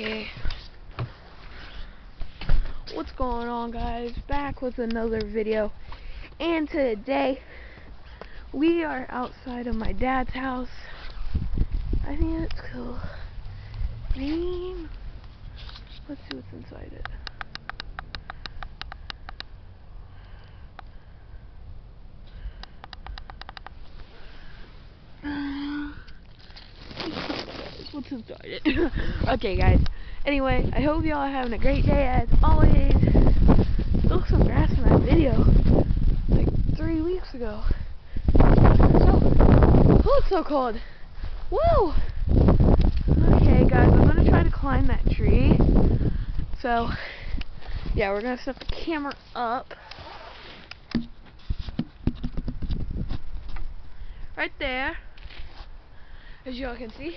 Okay. What's going on guys? Back with another video. And today we are outside of my dad's house. I think it's cool. Let's see what's inside it. What's inside it. okay, guys. Anyway, I hope y'all are having a great day as always. Still some grass in that video. Like three weeks ago. So, oh, it's so cold. Whoa! Okay, guys, I'm gonna try to climb that tree. So, yeah, we're gonna set the camera up. Right there. As y'all can see.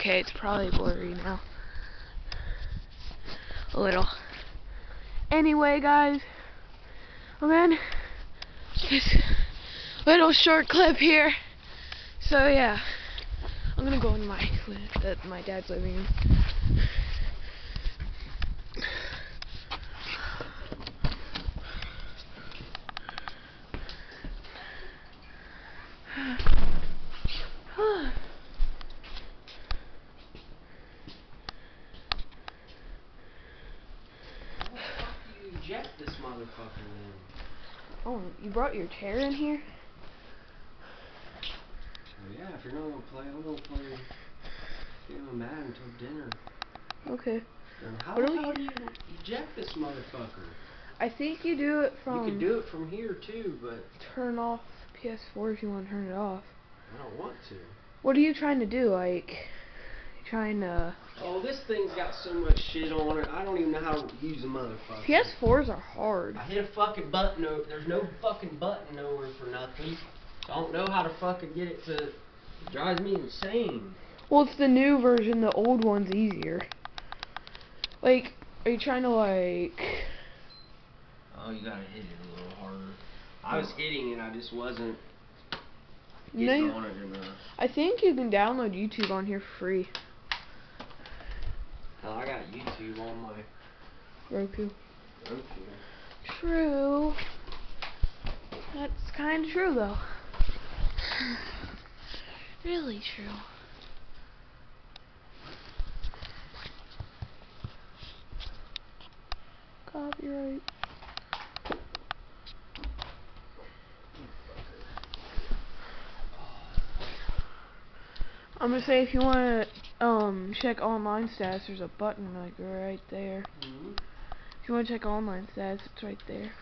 okay, it's probably blurry now. A little. Anyway, guys, then this little short clip here. So yeah, I'm gonna go in my my dad's living room. Eject this motherfucker then? Oh, you brought your chair in here? Well, yeah, if you're not gonna play, I'm gonna play Game of Madden until dinner. Okay. And how What do we- hell do you eject this motherfucker? I think you do it from you can do it from here too, but turn off PS4 if you want to turn it off. I don't want to. What are you trying to do? Like, trying to? Oh, this thing's got so much shit on it. I don't even know how to use a motherfucker. PS4s are hard. I hit a fucking button. No, there's no fucking button nowhere for nothing. I don't know how to fucking get it to. It drives me insane. Well, it's the new version. The old one's easier. Like, are you trying to like? Oh, you gotta hit it a little harder. I was hitting it, I just wasn't No, getting you- on it enough. I think you can download YouTube on here for free. Hell, I got YouTube on my Roku. Roku. True. That's kind of true, though. really true. Copyright. I'm gonna say if you wanna um check online status, there's a button like right there. Mm-hmm. If you wanna check online status, it's right there.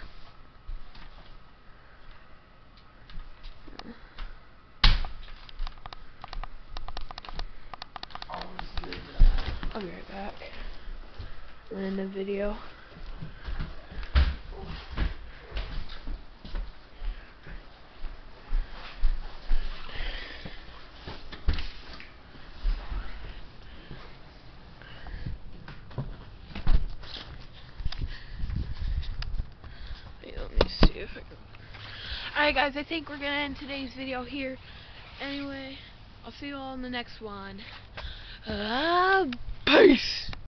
I'll be right back. We're in the video. Alright, guys, I think we're gonna end today's video here. Anyway, I'll see you all in the next one. Uh, peace.